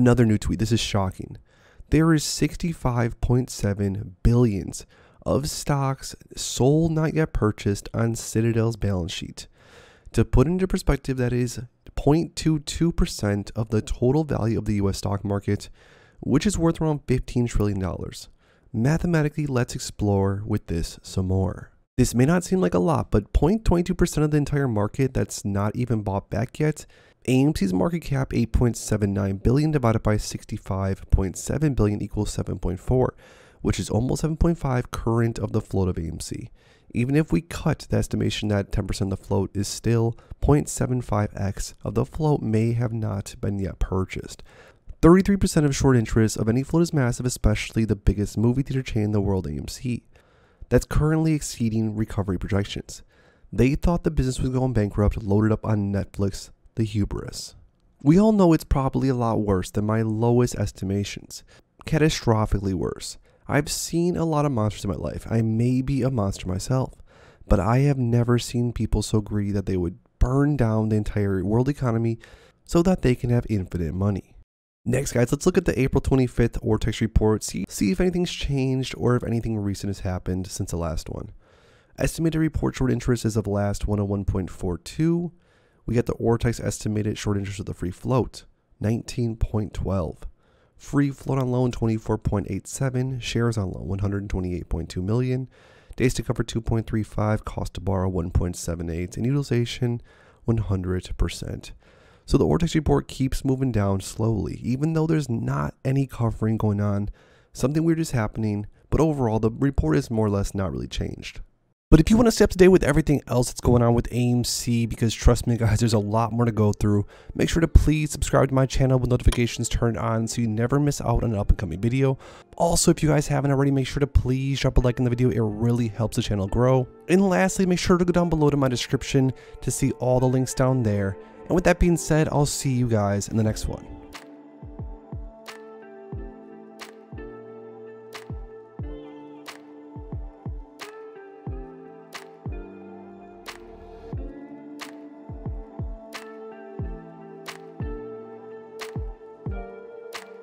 Another new tweet. This is shocking. There is 65.7 billions of stocks sold not yet purchased on Citadel's balance sheet. To put into perspective, that is 0.22% of the total value of the US stock market, which is worth around $15 trillion. Mathematically, let's explore with this some more. This may not seem like a lot, but 0.22% of the entire market that's not even bought back yet. AMC's market cap 8.79 billion divided by 65.7 billion equals 7.4, which is almost 7.5 current of the float of AMC. Even if we cut the estimation that 10% of the float is still 0.75x of the float may have not been yet purchased. 33% of short interest of any float is massive, especially the biggest movie theater chain in the world, AMC. That's currently exceeding recovery projections. They thought the business was going bankrupt, loaded up on Netflix, the hubris. We all know it's probably a lot worse than my lowest estimations. Catastrophically worse. I've seen a lot of monsters in my life. I may be a monster myself, but I have never seen people so greedy that they would burn down the entire world economy so that they can have infinite money. Next, guys, let's look at the April 25th Ortex report, see, see if anything's changed or if anything recent has happened since the last one. Estimated report short interest is of last 101.42. We get the Ortex estimated short interest of the free float, 19.12. Free float on loan 24.87, shares on loan 128.2 million, days to cover 2.35, cost to borrow 1.78, and utilization 100%. So the Ortex report keeps moving down slowly, even though there's not any covering going on. Something weird is happening, but overall the report is more or less not really changed. But if you want to stay up to date with everything else that's going on with AMC, because trust me guys, there's a lot more to go through, make sure to please subscribe to my channel with notifications turned on so you never miss out on an up and coming video. Also, if you guys haven't already, make sure to please drop a like in the video, it really helps the channel grow. And lastly, make sure to go down below to my description to see all the links down there. And with that being said, I'll see you guys in the next one.